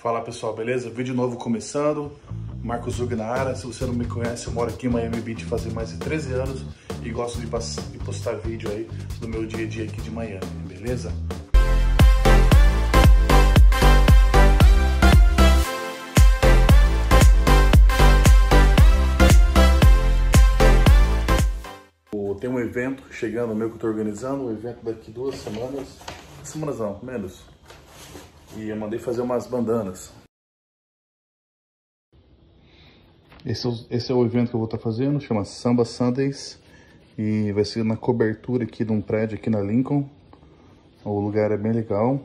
Fala pessoal, beleza? Vídeo novo começando. Marcos Zug na área. Se você não me conhece, eu moro aqui em Miami Beach faz mais de 13 anos e gosto de postar vídeo aí do meu dia a dia aqui de Miami, beleza? Tem um evento chegando meu que eu estou organizando, um evento daqui duas semanas. Semanas não, menos e eu mandei fazer umas bandanas. Esse é, o, esse é o evento que eu vou estar tá fazendo, chama Samba Sundays. E vai ser na cobertura aqui de um prédio aqui na Lincoln. O lugar é bem legal.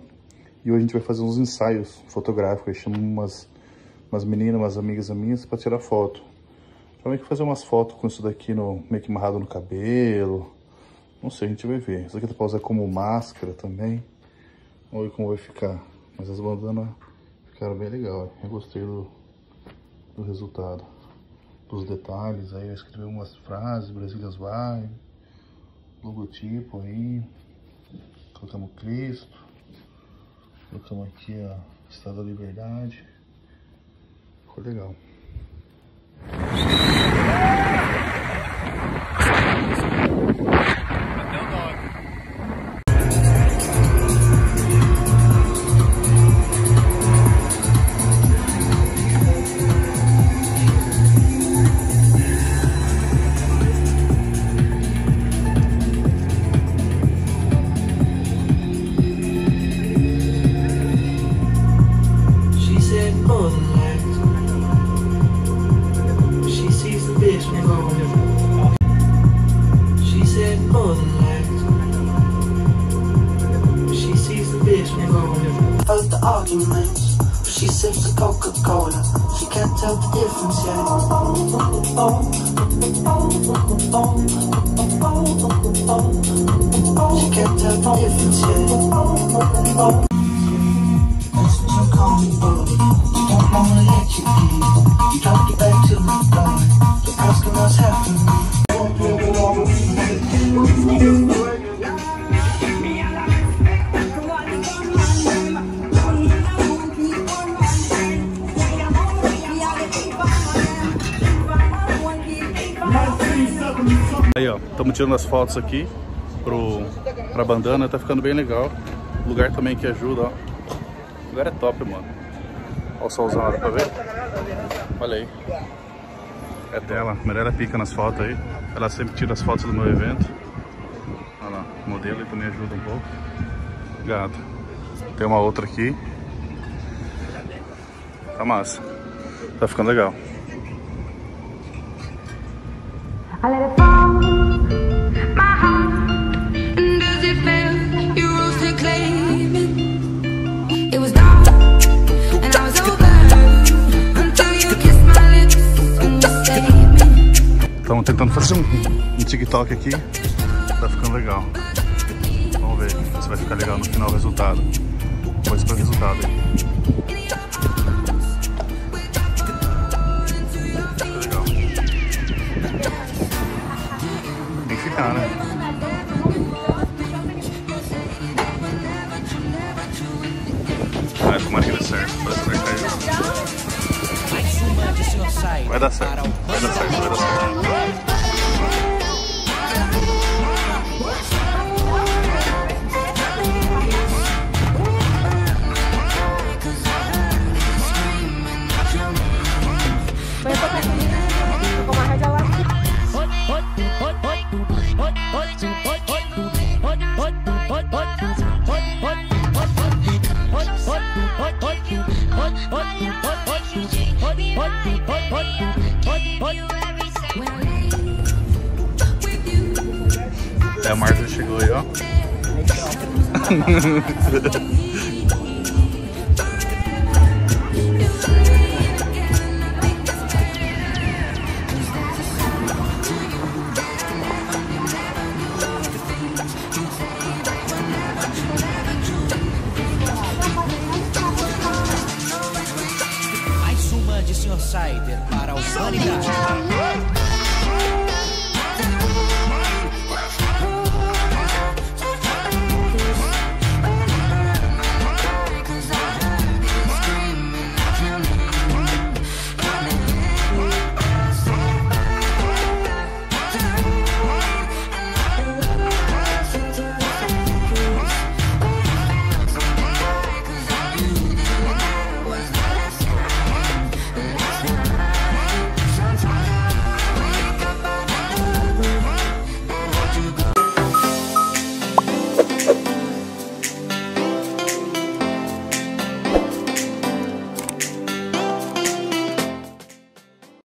E hoje a gente vai fazer uns ensaios fotográficos. Chamo umas, umas meninas, umas amigas minhas para tirar foto. Então meio que fazer umas fotos com isso daqui no, meio que amarrado no cabelo. Não sei, a gente vai ver. Isso aqui dá pra usar como máscara também. Ver como vai ficar. Mas as bandanas ficaram bem legal. Eu gostei do, do resultado. Dos detalhes. Aí eu escrevi umas frases, Brasílias vai. Logotipo aí. Colocamos Cristo. Colocamos aqui a Estado da Liberdade. Ficou legal. Oh, the light. She sees the fish from over. She said, Oh, the light. She sees the fish from over. First the arguments. She sips the Coca-Cola. She can't tell the difference yet. Oh, oh, oh, she can't tell the difference yet. That's what you call me, Aí ó, estamos tirando as fotos aqui pro, pra bandana, tá ficando bem legal. O lugar também que ajuda, ó. O lugar é top, mano. Olha o solzão, dá pra ver? Olha aí. É tela, Mirella pica nas fotos aí. Ela sempre tira as fotos do meu evento. Olha lá, o modelo também ajuda um pouco. Gato. Tem uma outra aqui. Tá massa. Tá ficando legal. Tentando fazer um, um TikTok aqui. Tá ficando legal. Vamos ver se vai ficar legal no final o resultado. Vou esperar o resultado aí. legal. Tem que ficar, né? Tomara que dê certo. Parece que dar certo. Vai dar certo, vai dar certo. É, a Marta 哪里的？